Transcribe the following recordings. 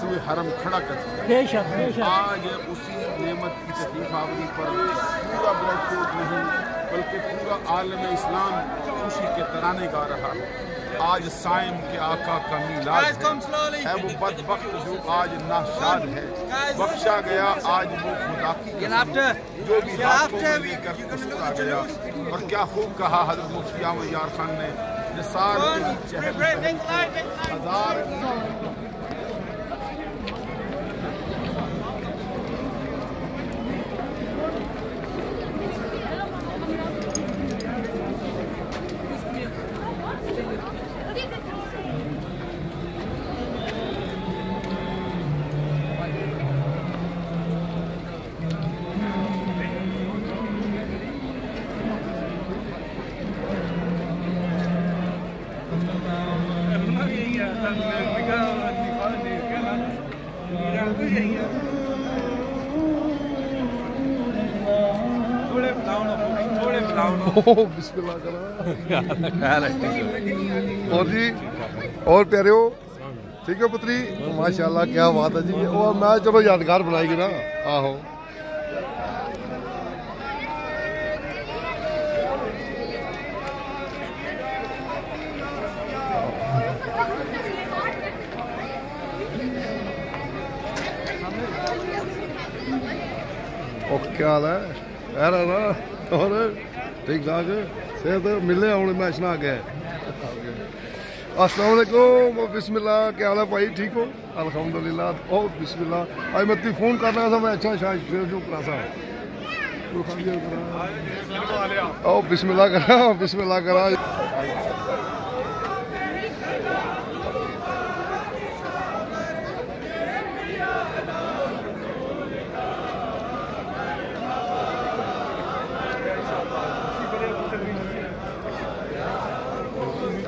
سوئے حرم کھڑا کر دیا۔ بے شک بے شک۔ آج اسی نعمت کی تکلیف آوری پر پورا بلڈ فوٹ نہیں بلکہ پورا عالم اسلام خوشی کے ترانے گا رہا۔ ہے آج سائم کے آقا کا میلاد ہے۔ ہے وہ بدبخت جو آج ناشاد ہے۔ بخشا گیا آج وہ خدا کی جو بھی ہاتھوں میں لے کر اسکا گیا۔ اور کیا خوب کہا حضرت مفتی احمد یار خان نے نثار تیری پہل ہزار اور جی اور پیارے ہو ٹھیک ہے پتری؟ ماشاء اللہ کیا بات ہے جی۔ اور میں چلو یادگار بنائی گی نا۔ آہو۔ حال ہے خیر ہے نا اور ٹھیک ٹھاک صحت ملے ہوں میں اشنا گیا السلام علیکم بسم اللہ کیا حال ہے بھائی ٹھیک ہو الحمدللہ او بسم اللہ آج میں فون کر رہا تھا میں اچھا شاید پھر جو کرا او بسم اللہ کرا بسم اللہ کرا تیری نسل پاک میں ہے بچہ بچہ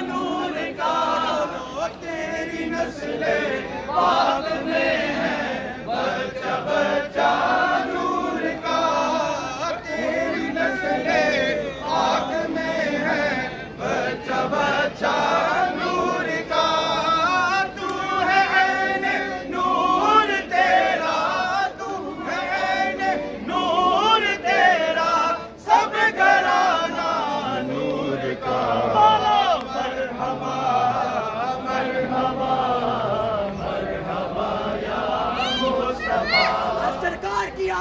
نور کا تیری نسل پاک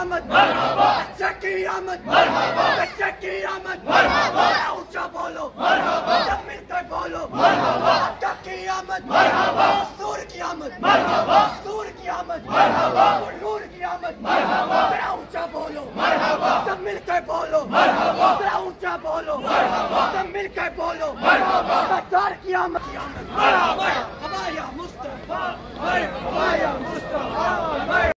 آمد مرحبا۔ اچھا کی آمد مرحبا۔ اچھا کی آمد مرحبا۔ اونچا بولو مرحبا۔ جب مل کر بولو مرحبا۔ اچھا کی آمد مرحبا۔ سور کی آمد مرحبا۔ سور کی آمد مرحبا۔ نور کی آمد مرحبا۔ ذرا اونچا بولو مرحبا۔ سب مل کر بولو مرحبا۔ ذرا اونچا بولو مرحبا۔ سب مل کر بولو مرحبا۔ سرکار کی آمد کی آمد مرحبا ہمارا مصطفیٰ مرحبا یا مصطفیٰ